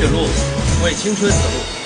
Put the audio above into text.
雪路，为青春死路。